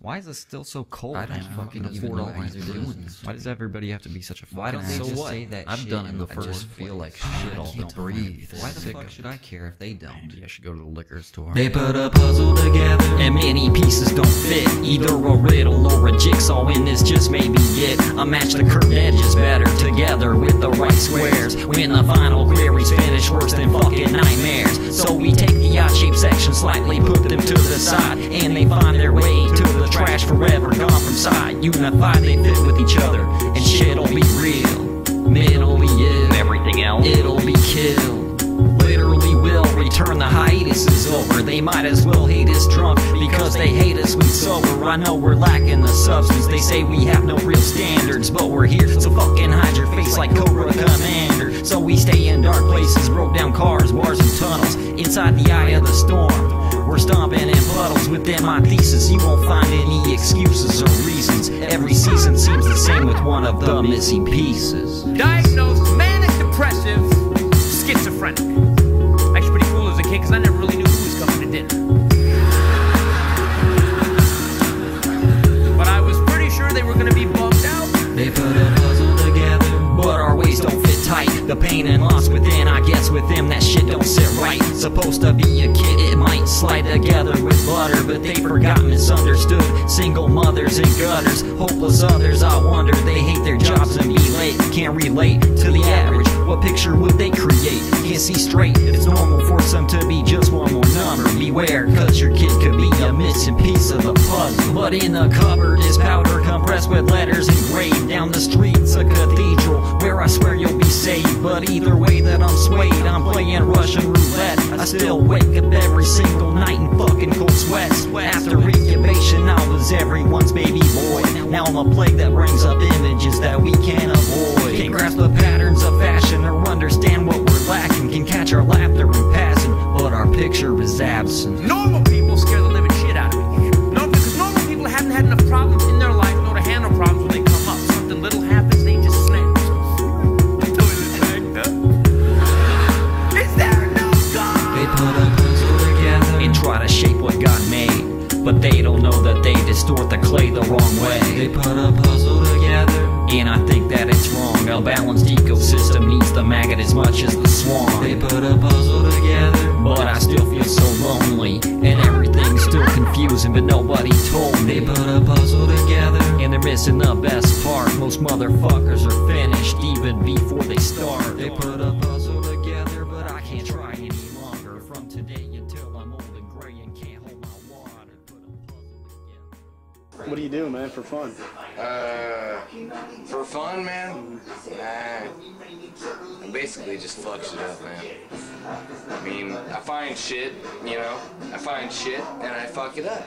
Why is it still so cold? I don't man? fucking Four even know dollars why they're doing this. Why does everybody have to be such a fucking Why don't they asshole? just So say what? that I've shit done it in the before. first feel like shit all the breathe. Why the fuck should I care if they don't? Maybe I should go to the liquor store. They put a puzzle together, and many pieces don't fit. Either a riddle or a jigsaw, and this just may be it. I match the curved edges better together with the right squares. When the final queries finish, worse than fucking nightmares. So we take the odd shaped sections slightly, put them to the side, and they find their way trash forever gone from sight. Unified, they fit with each other, and shit'll be real. Mentally ill, everything else, it'll be killed literally will return the hiatus is over. They might as well hate us drunk because they hate us when sober. I know we're lacking the substance. They say we have no real standards, but we're here, so fucking hide your face like Cobra Commander. So we stay in dark places, broke down cars, bars, and tunnels inside the eye of the storm. Within my thesis. You won't find any excuses or reasons. Every season seems the same with one of the missing pieces. Diagnosed manic depressive schizophrenic. Actually, pretty cool as a kid because I never really knew who was coming to dinner. The pain and loss within, I guess with them that shit don't sit right. Supposed to be a kid, it might slide together with butter, but they forgot misunderstood. Single mothers and gutters, hopeless others. I wonder they hate their jobs and be late. Can't relate to the average. What picture would they create? Can't see straight. It's normal for some to be just one more number. Beware, cause your kid could be a missing piece of the puzzle. But in the cupboard is powder compressed with letters engraved down the streets, But either way that I'm swayed, I'm playing Russian roulette. I still wake up every single night in fucking cold sweats. After incubation, I was everyone's baby boy. Now I'm a plague that brings up images that we can't avoid. Can't grasp the patterns of fashion or understand what we're lacking. Can catch our laughter in passing, but our picture is absent. Normal people distort the clay the wrong way. They put a puzzle together, and I think that it's wrong. A balanced ecosystem needs the maggot as much as the swan. They put a puzzle together, but I still feel so lonely. And everything's still confusing, but nobody told me. They put a puzzle together, and they're missing the best part. Most motherfuckers are finished even before they start. They put a What do you do, man, for fun? Uh, for fun, man. Nah, I basically just fuck shit up, man. I mean, I find shit, you know, I find shit and I fuck it up.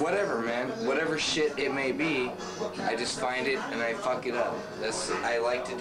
Whatever, man. Whatever shit it may be, I just find it and I fuck it up. That's I like to.